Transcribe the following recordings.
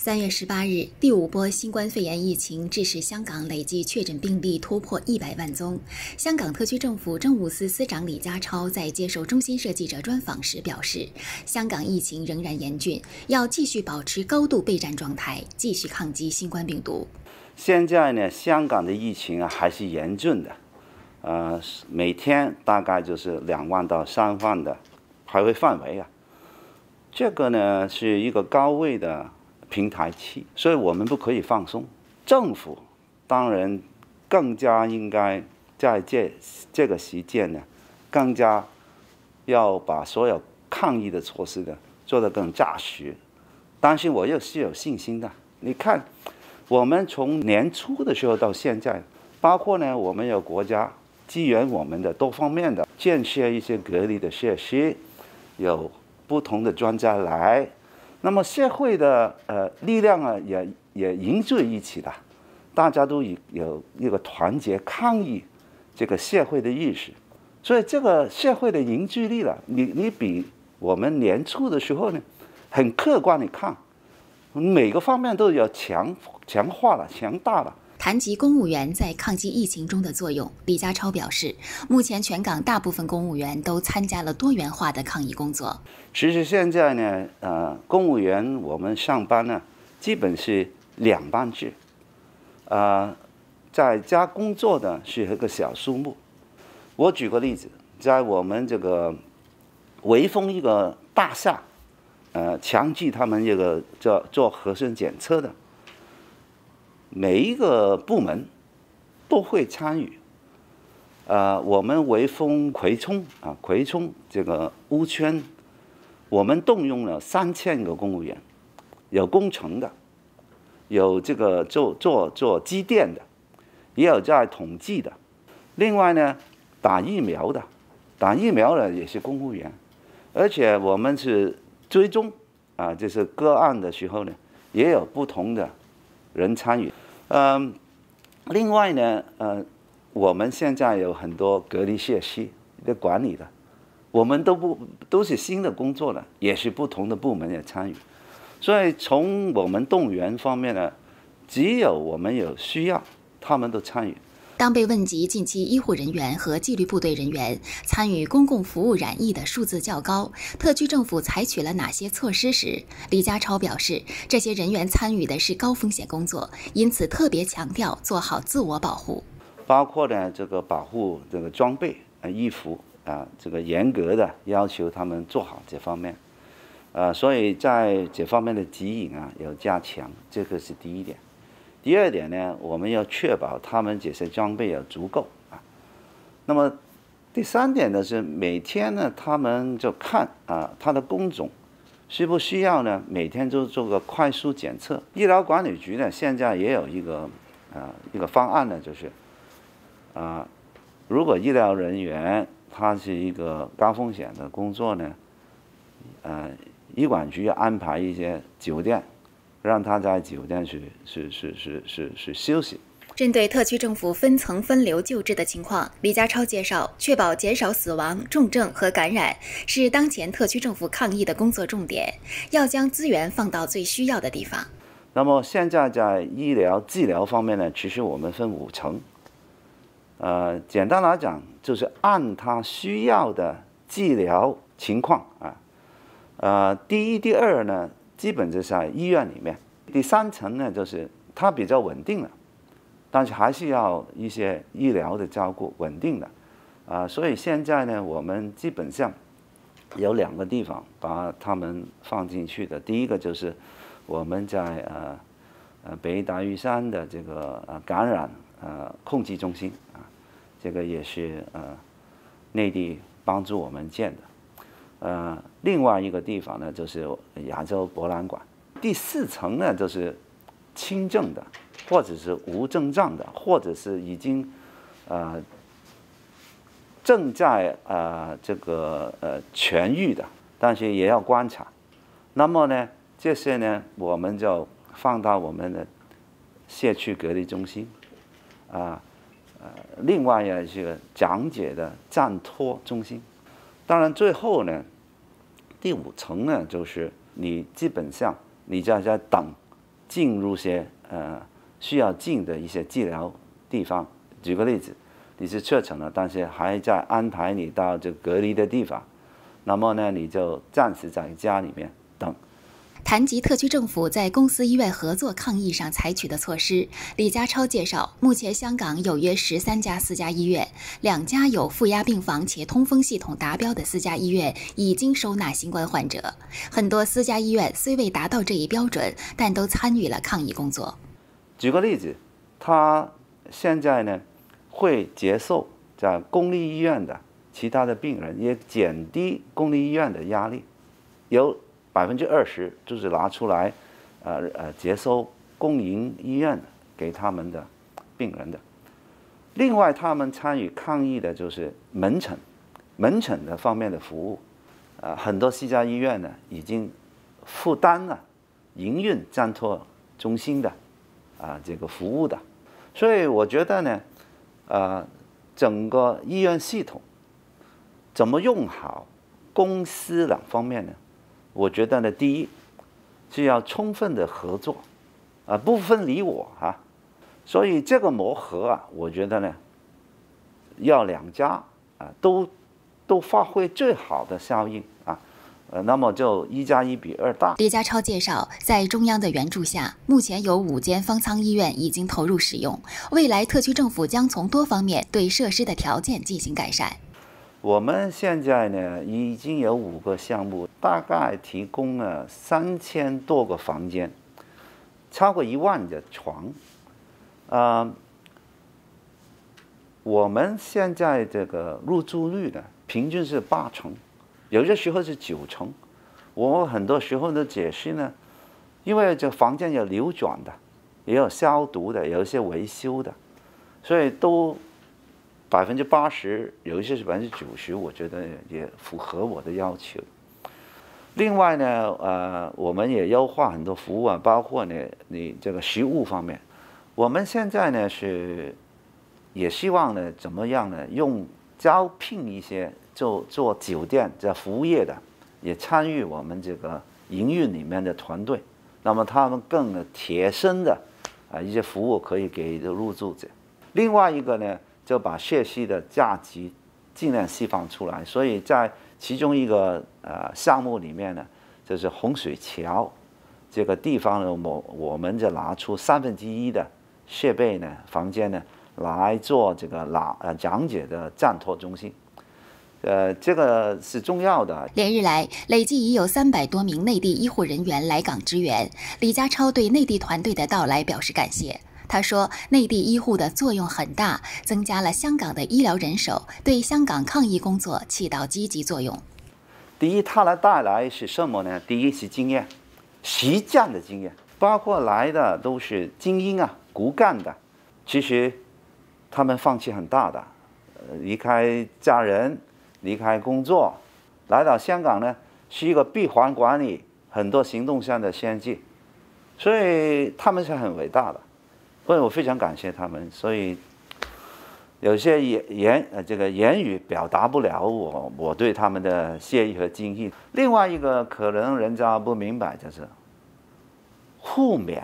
三月十八日，第五波新冠肺炎疫情致使香港累计确诊病例突破一百万宗。香港特区政府政务司司长李家超在接受中新社记者专访时表示，香港疫情仍然严峻，要继续保持高度备战状态，继续抗击新冠病毒。现在呢，香港的疫情啊还是严峻的，呃，每天大概就是两万到三万的徘徊范围啊，这个呢是一个高位的。平台期，所以我们不可以放松。政府当然更加应该在这这个时间呢，更加要把所有抗疫的措施呢做得更扎实。但是我又是有信心的。你看，我们从年初的时候到现在，包括呢，我们有国家支援我们的多方面的建设一些隔离的设施，有不同的专家来。那么社会的呃力量啊，也也凝聚一起的，大家都有有一个团结抗议这个社会的意识，所以这个社会的凝聚力了，你你比我们年初的时候呢，很客观的看，每个方面都要强强化了，强大了。谈及公务员在抗击疫情中的作用，李家超表示，目前全港大部分公务员都参加了多元化的抗疫工作。其实现在呢，呃，公务员我们上班呢，基本是两班制，呃，在家工作的是一个小数目。我举个例子，在我们这个潍坊一个大厦，呃，强制他们这个做做核酸检测的。每一个部门都会参与。呃，我们潍坊葵冲啊，葵冲这个屋圈，我们动用了三千个公务员，有工程的，有这个做做做机电的，也有在统计的。另外呢，打疫苗的，打疫苗的也是公务员，而且我们是追踪啊，就是个案的时候呢，也有不同的。人参与，嗯，另外呢，呃，我们现在有很多隔离设施的管理的，我们都不都是新的工作了，也是不同的部门也参与，所以从我们动员方面呢，只有我们有需要，他们都参与。当被问及近期医护人员和纪律部队人员参与公共服务染疫的数字较高，特区政府采取了哪些措施时，李家超表示，这些人员参与的是高风险工作，因此特别强调做好自我保护，包括呢这个保护这个装备啊衣服啊这个严格的要求他们做好这方面，呃，所以在这方面的指引啊要加强，这个是第一点。第二点呢，我们要确保他们这些装备要足够啊。那么第三点呢是每天呢，他们就看啊，他的工种需不需要呢？每天就做个快速检测。医疗管理局呢现在也有一个啊一个方案呢，就是啊，如果医疗人员他是一个高风险的工作呢，呃，医管局要安排一些酒店。让他在酒店去去去去去去休息。针对特区政府分层分流救治的情况，李家超介绍，确保减少死亡、重症和感染是当前特区政府抗疫的工作重点，要将资源放到最需要的地方。那么现在在医疗治疗方面呢，其实我们分五层。呃，简单来讲，就是按他需要的治疗情况啊。呃，第一、第二呢？基本就在医院里面，第三层呢，就是它比较稳定了，但是还是要一些医疗的照顾，稳定的，啊，所以现在呢，我们基本上有两个地方把他们放进去的。第一个就是我们在呃呃北大屿山的这个呃感染呃控制中心啊，这个也是呃内地帮助我们建的。呃，另外一个地方呢，就是亚洲博览馆。第四层呢，就是轻症的，或者是无症状的，或者是已经呃正在呃这个呃痊愈的，但是也要观察。那么呢，这些呢，我们就放到我们的社区隔离中心啊，呃，另外一个讲解的暂托中心。当然，最后呢，第五层呢，就是你基本上你在在等进入些呃需要进的一些治疗地方。举个例子，你是确诊了，但是还在安排你到这隔离的地方，那么呢，你就暂时在家里面。谈及特区政府在公司医院合作抗疫上采取的措施，李家超介绍，目前香港有约十三家私家医院，两家有负压病房且通风系统达标的私家医院已经收纳新冠患者。很多私家医院虽未达到这一标准，但都参与了抗疫工作。举个例子，他现在呢会接受在公立医院的其他的病人，也减低公立医院的压力，有。百分之二十就是拿出来，呃呃接收公营医院给他们的病人的。另外，他们参与抗疫的就是门诊，门诊的方面的服务，呃，很多私家医院呢已经负担了营运暂托中心的啊这个服务的。所以我觉得呢，呃，整个医院系统怎么用好公司两方面呢？我觉得呢，第一是要充分的合作，啊，不分你我哈，所以这个磨合啊，我觉得呢，要两家啊都都发挥最好的效应啊，呃，那么就一加一比二大。李家超介绍，在中央的援助下，目前有五间方舱医院已经投入使用，未来特区政府将从多方面对设施的条件进行改善。我们现在呢已经有五个项目，大概提供了三千多个房间，超过一万的床。啊，我们现在这个入住率呢，平均是八成，有些时候是九成。我很多时候的解释呢，因为这房间有流转的，也有消毒的，有一些维修的，所以都。百分之八十，有一些是百分之九十，我觉得也符合我的要求。另外呢，呃，我们也优化很多服务啊，包括呢，你这个食物方面，我们现在呢是也希望呢，怎么样呢？用招聘一些做做酒店这服务业的，也参与我们这个营运里面的团队，那么他们更贴身的啊一些服务可以给入住者。另外一个呢。就把血息的价值尽量释放出来，所以在其中一个呃项目里面呢，就是洪水桥这个地方呢，我我们就拿出三分之一的设备呢，房间呢来做这个拿呃讲解的暂托中心，呃，这个是重要的。连日来，累计已有三百多名内地医护人员来港支援，李家超对内地团队的到来表示感谢。他说：“内地医护的作用很大，增加了香港的医疗人手，对香港抗疫工作起到积极作用。第一，他来带来是什么呢？第一是经验，实战的经验，包括来的都是精英啊，骨干的。其实他们放弃很大的，离开家人，离开工作，来到香港呢，是一个闭环管理，很多行动上的先进，所以他们是很伟大的。”所以我非常感谢他们，所以有些言言呃这个言语表达不了我我对他们的谢意和敬意。另外一个可能人家不明白就是互勉、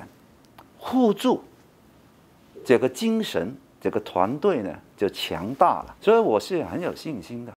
互助这个精神，这个团队呢就强大了。所以我是很有信心的。